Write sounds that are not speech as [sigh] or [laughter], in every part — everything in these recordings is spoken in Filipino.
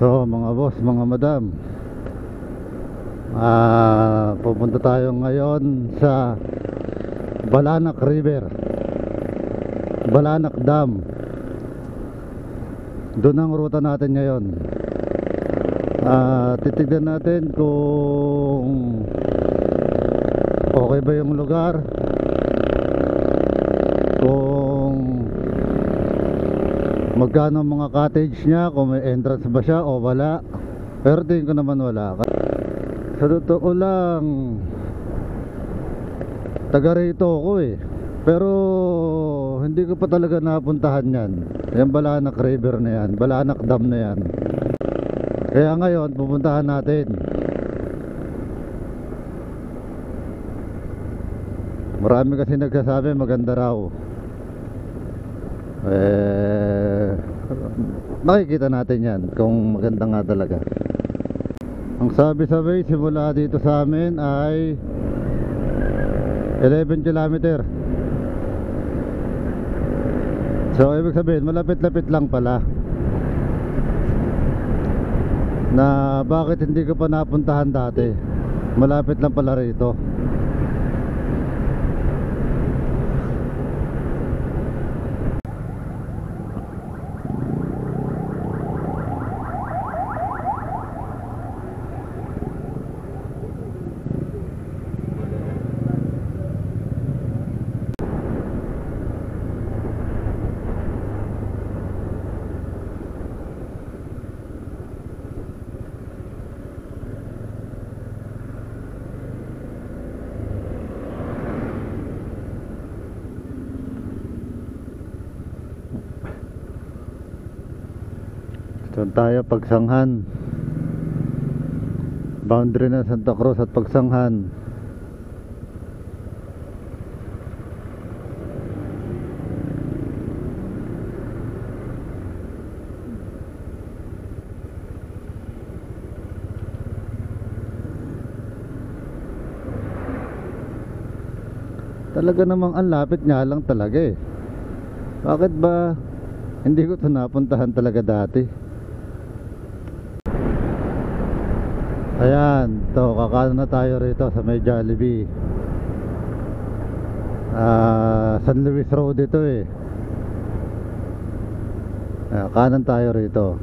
So mga boss, mga madam ah Pupunta tayo ngayon sa Balanak River. Balanak Dam. Doon ang ruta natin ngayon. Ah Titignan natin kung Okay ba yung lugar. Kung magkano mga cottage niya? Kung may entrance ba siya o wala? Pero tingin ko naman wala sa totoo lang taga rito ako eh. Pero hindi ko pa talaga napuntahan yan. Yung Balanak River na yan. Balanak Dam na yan. Kaya ngayon pupuntahan natin. Marami kasi nagsasabi maganda raw. Eh makikita natin yan kung maganda nga talaga. Ang sabi sa way simula dito sa amin ay 11 kilometer. So ibig sabihin malapit-lapit lang pala. Na bakit hindi ko pa napuntahan dati? Malapit lang pala rito Doon tayo? Pagsanghan. Boundary ng Santa Cruz at pagsanghan. Talaga namang ang lapit nga lang talaga eh. Bakit ba hindi ko ito napuntahan talaga dati Ayan, to kakano na tayo rito sa may Jollibee. Ah, San Luis Road ito eh. Ah, kanan tayo rito.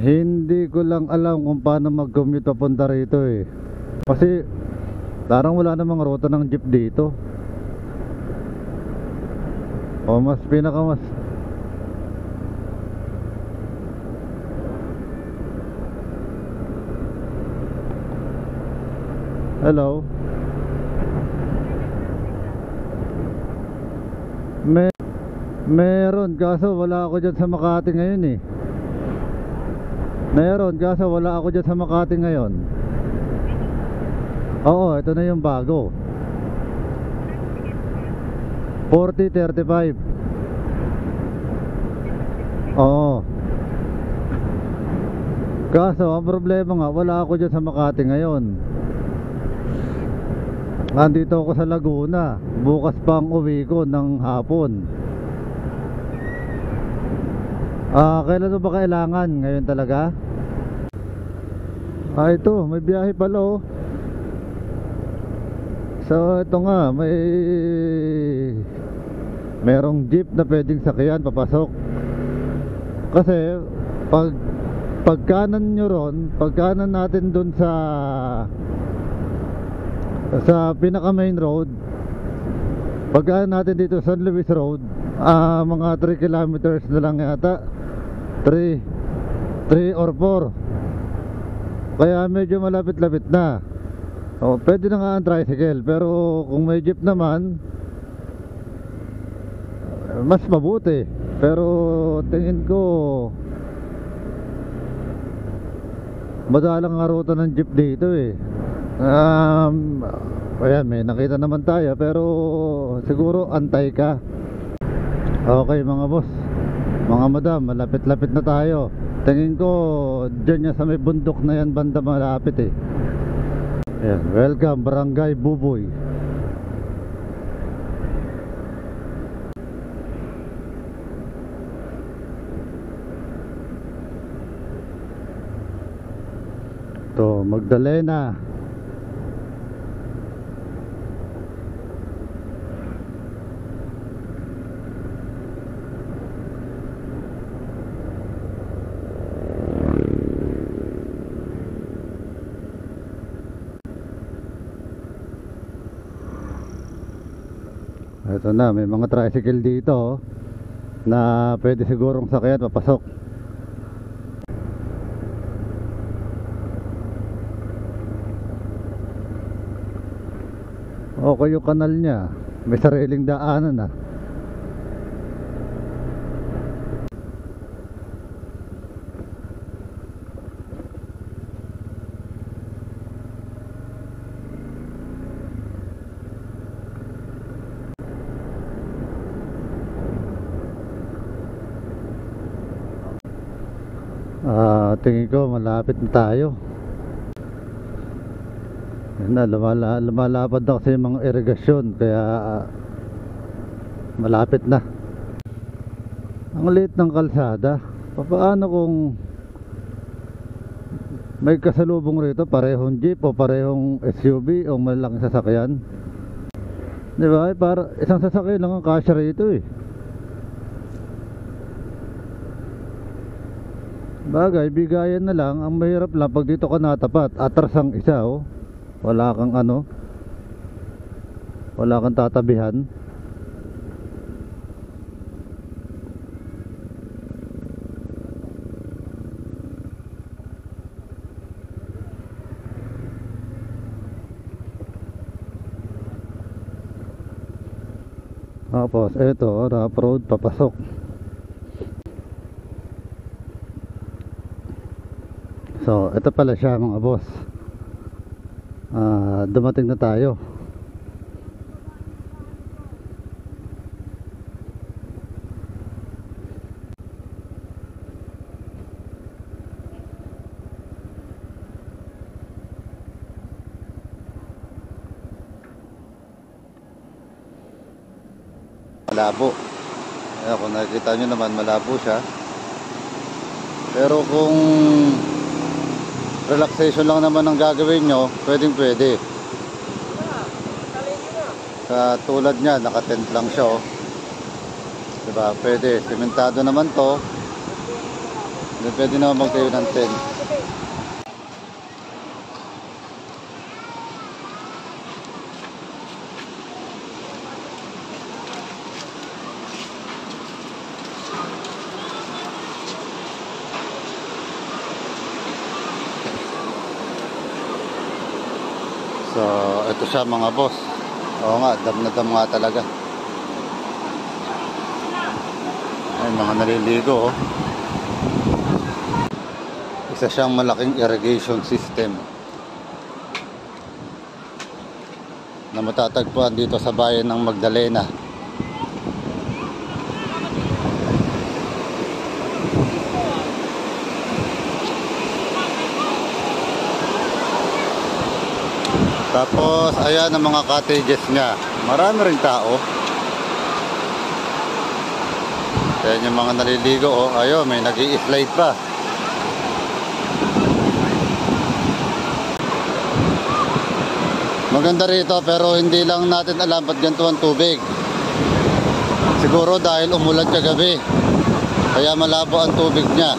Hindi ko lang alam kung paano mag-commute papunta rito eh. Kasi parang wala namang ruta ng jeep dito. O mas pinaka mas Hello. Me Meron kaso wala ako diyan sa Makati ngayon eh. Meron kaso wala ako diyan sa Makati ngayon. Oo, ito na yung bago. 4035. Oo. Kaso ang problema nga wala ako diyan sa Makati ngayon. Nandito ako sa Laguna Bukas pa ang uwi ko ng hapon Ah, kailan mo ba kailangan? Ngayon talaga? Ah, ito, may biyahe pala oh So, ito nga, may Merong jeep na pwedeng sakyan, papasok Kasi, pag Pagkanan nyo ron Pagkanan natin dun sa sa pinaka main road pagkaan natin dito San Luis Road ah, mga 3 kilometers na lang yata. 3 3 or 4 kaya medyo malapit-lapit na. O, pwede na nga ang tricycle pero kung may jeep naman mas mabuti. Pero tingin ko madalang nga ruta ng jeep dito eh Um, ayan, may nakita naman tayo pero siguro antay ka. Okay mga boss, mga madam, malapit-lapit na tayo. Tingin ko dyan niya sa may bundok na yan banda malapit eh. Ayan, welcome Barangay Buboy. Ito, Magdalena. Ito na, may mga tricycle dito oh, na pwede sigurong sakyan papasok. Okay yung kanal niya. May sariling daanan ah. Ah, tingin ko malapit na tayo. Yan na, lumala, lumalapad na kasi yung mga irigasyon kaya ah, malapit na. Ang liit ng kalsada. Paano kung may kasalubong rito parehong jeep o parehong SUV o malaking sasakyan? Di ba? Eh, Para isang sasakyan lang ang kasya rito eh. Bagay, bigayan na lang. Ang mahirap lang pag dito ka natapat. Atras ang isa, oh. Wala kang ano. Wala kang tatabihan. Tapos, eto, rough road, papasok. So, ito pala siya mga boss. Ah, dumating na tayo. Malabo. Ayan, kung nakikita nyo naman, malabo siya. Pero kung relaxation lang naman ang gagawin nyo, pwedeng pwede. Sa tulad niya, nakatent lang siya oh. Diba? Pwede. Sementado naman to. Pwede naman magtayo ng tent. So, ito siya mga boss. Oo nga, dam na dam nga talaga. Ay, mga naliligo oh. Isa siyang malaking irrigation system na matatagpuan dito sa bayan ng Magdalena. Tapos, ayan ang mga cottages niya. Marami rin tao. Ayan yung mga naliligo. Oh. Ayun, may nag slide pa. Maganda rito pero hindi lang natin alam ba't ganito ang tubig. Siguro dahil umulan kagabi. Kaya malabo ang tubig niya.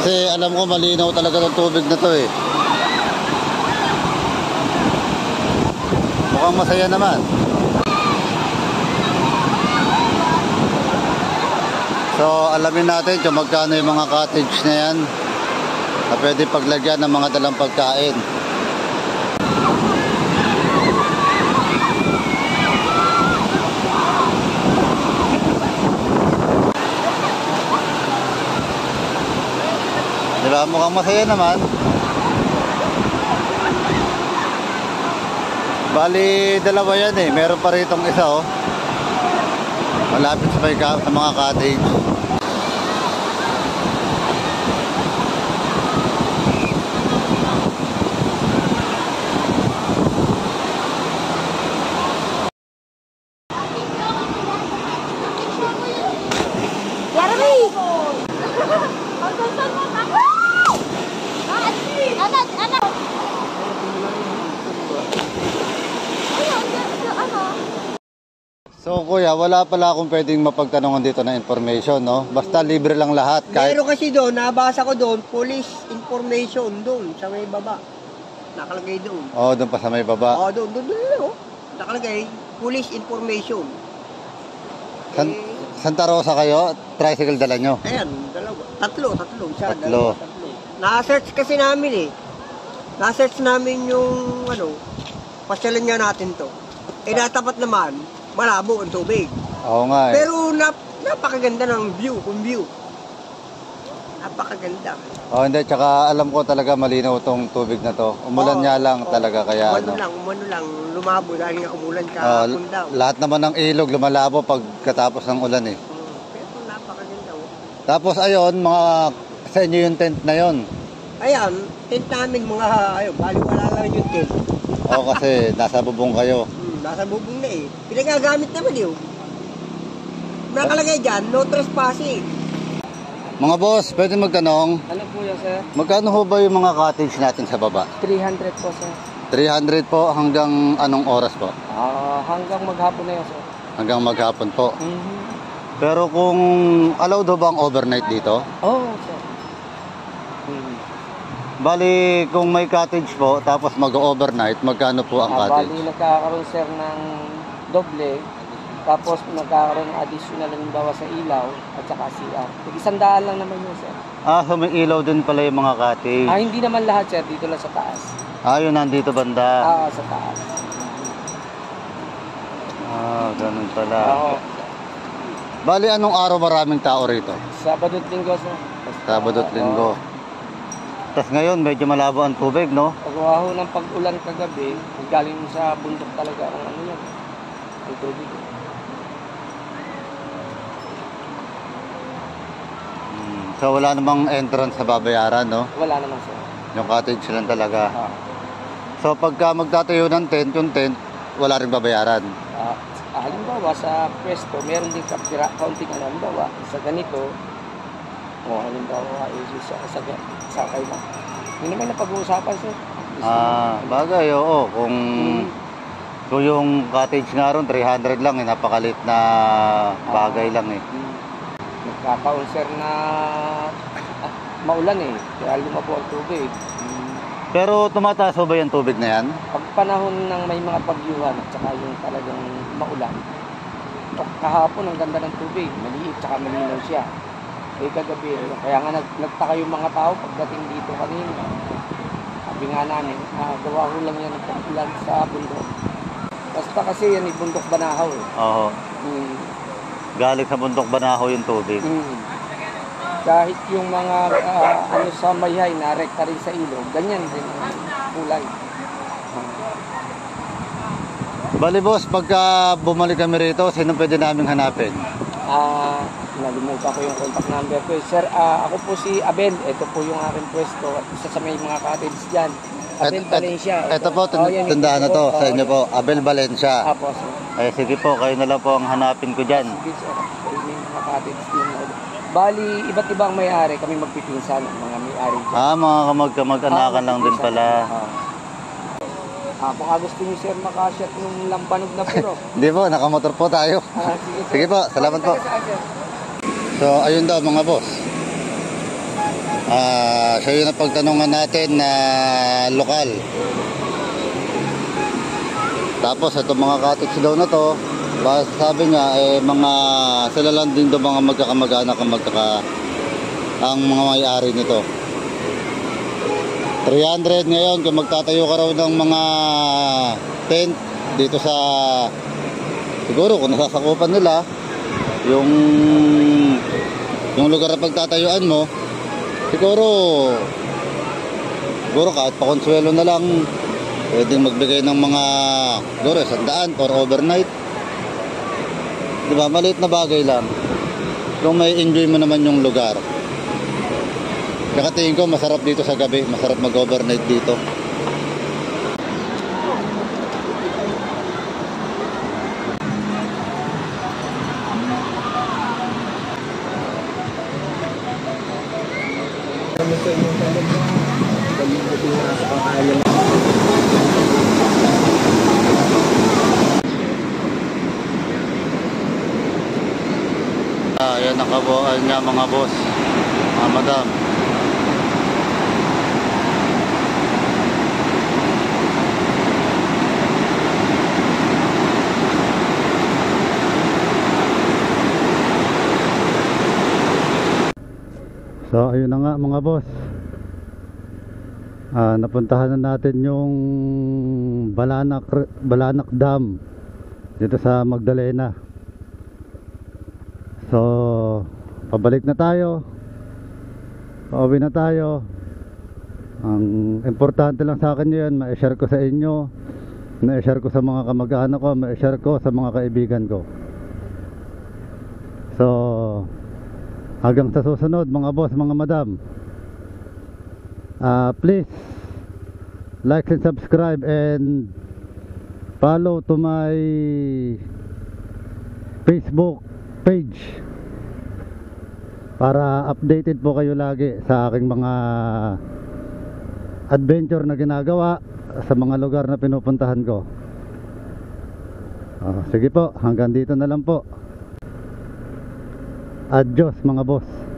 Kasi alam ko malinaw talaga ang tubig na to eh. Mukhang masaya naman. So, alamin natin kung magkano yung mga cottage na yan na pwede paglagyan ng mga dalang pagkain. Diba? Mukhang masaya naman. Bali, dalawa yan eh. Meron pa rito isa oh. Malapit sa, may sa mga cottage. Jeremy! Pagkasan mo, takbo! Ati! Ano, ano? Ayun, ano, ano? So kuya, wala pala akong pwedeng mapagtanungan dito na information, no? Basta libre lang lahat. Kahit Meron kasi doon, nabasa ko doon, police information doon, sa may baba. Nakalagay doon. Oh, doon pa sa may baba. Oo, doon, doon, doon, oh. Nakalagay, police information. San, Eh, Santa Rosa kayo? Tricycle dala nyo? ayan, dalawa. Tatlo, tatlo. Isa, Tatlo. dalawa, tatlo. Na-search kasi namin eh. Na-search namin yung, ano, pasyalan nga natin to. Eh, natapat naman, malabo ang tubig. Oo nga eh. Pero nap, napakaganda ng view, kung view. Napakaganda. Oh, hindi. Tsaka alam ko talaga malinaw tong tubig na to. Umulan Oo, nga lang oo. talaga kaya Umano ano. lang, umano lang, lumabo dahil nga umulan Oh, kahapon daw. lahat naman ng ilog lumalabo pag katapos ng ulan eh. Mm, Pero napakaganda oh. Tapos ayun, mga sa inyo yung tent na yon. Ayan, tent namin mga, ayun, bali wala lang yung tent. O kasi nasa bubong kayo. Nasa bubong na eh. Pinagagamit naman yun. Nakalagay dyan, no trespassing. Mga boss, pwede magtanong, Ano po yan, sir? magkano ho ba yung mga cottage natin sa baba? 300 po, sir. 300 po hanggang anong oras po? Ah, hanggang maghapon na yan, sir. Hanggang maghapon po. Mhm. Pero kung allowed ho ba ang overnight dito? Oh, sir. Bali, kung may cottage po, tapos mag-overnight, magkano po ang Ah, cottage? bali, nagkakaroon, sir, ng doble. Tapos, nagkakaroon ng additional halimbawa sa ilaw at saka CR. Isang daan lang naman yun, sir. Ah, so may ilaw din pala yung mga cottage. Ah, hindi naman lahat, sir. Dito lang sa taas. Ah, yun nandito banda. Ah, sa taas. Ah, ganun pala. Oo. Bali, anong araw maraming tao rito? Sabado at linggo, sir. Sabado at linggo. Tapos ngayon, medyo malabo ang tubig, no? Pagwaho ng pag-ulan kagabi, galing sa bundok talaga ang ano yan. Ang tubig. Hmm. So, wala namang entrance sa babayaran, no? Wala naman, sir. Yung cottage lang talaga. Ah. So, pagka magtatayo ng tent, yung tent, wala rin babayaran. Ah, halimbawa sa pwesto, meron din kapira, kaunting ano, halimbawa sa ganito, o halimbawa is sa, sa, sa sakay lang. Yun naman na pag-uusapan sir. Ah, bagay, oo. Kung, Mm. kung yung cottage nga ron, 300 lang, eh, napakalit na bagay lang eh. Hmm. Nagkataon sir na ah, [laughs] maulan eh, kaya lumabo ang tubig. Hmm. Pero tumataas ba yung tubig na yan? Pag panahon ng may mga bagyuhan at saka yung talagang maulan, kahapon ang ganda ng tubig, maliit tsaka malinaw siya. Eh kagabi, kaya nga nag, nagtaka yung mga tao pagdating dito kanina. Sabi nga namin, ah, gawa ko lang yan pag-ulan sa bundok. Basta kasi yan, eh, bundok banahaw eh. Oo. Hmm. Galing sa bundok banaho yung tubig. Hmm. Kahit yung mga ah, ano sa mayhay na rekta rin sa ilog, ganyan din ang kulay. Bali boss, pagka bumalik kami rito, sino pwede namin hanapin? Ah, nalimutan ko yung contact number ko. Sir, ah, ako po si Abel. Ito po yung aking pwesto. At isa sa may mga cottage dyan. Abel Et- Valencia. Ito po, Oh, yan, ito tandaan na po. to Oh, sa inyo po. Abel Valencia. Apo, sir. Ay, sige po, kayo na lang po ang hanapin ko dyan. Sige, sir. May mga cottage din. Bali, iba't ibang may-ari. Kami magpipinsan mga may-ari dyan. Ah, mga kamag-kamag-anakan Ah, lang din pala. Ah. Ah, baka gusto niyo sir makasyat ng lambanog na puro. [laughs] Hindi po, nakamotor po tayo. Ah, sige. Sige po, salamat po. Sir? So, ayun daw mga boss. Ah, siya yung napagtanungan natin na lokal. Tapos itong mga cottage daw na to, sabi niya eh mga sila lang din daw mga magkakamag-anak ang magkaka ang mga may-ari nito. 300 ngayon kung magtatayo ka raw ng mga tent dito sa siguro kung nasasakupan nila yung yung lugar na pagtatayuan mo siguro siguro kahit pakonsuelo na lang pwedeng magbigay ng mga siguro sandaan for overnight. Di ba? Maliit na bagay lang. Kung may enjoy mo naman yung lugar. Kaya tingin ko masarap dito sa gabi. Masarap mag overnight dito Buti na kaya Ah, yan nakabuan niya mga boss, mga madam. So ayun na nga mga boss. Ah, napuntahan na natin yung Balanak Balanak Dam dito sa Magdalena. So, pabalik na tayo. Pauwi na tayo. Ang importante lang sa akin yun, ma-share ko sa inyo, ma-share ko sa mga kamag-anak ko, ma-share ko sa mga kaibigan ko. So, hanggang sa susunod mga boss, mga madam. Ah, please like and subscribe and follow to my Facebook page para updated po kayo lagi sa aking mga adventure na ginagawa sa mga lugar na pinupuntahan ko. Ah, sige po, hanggang dito na lang po. Adios mga boss.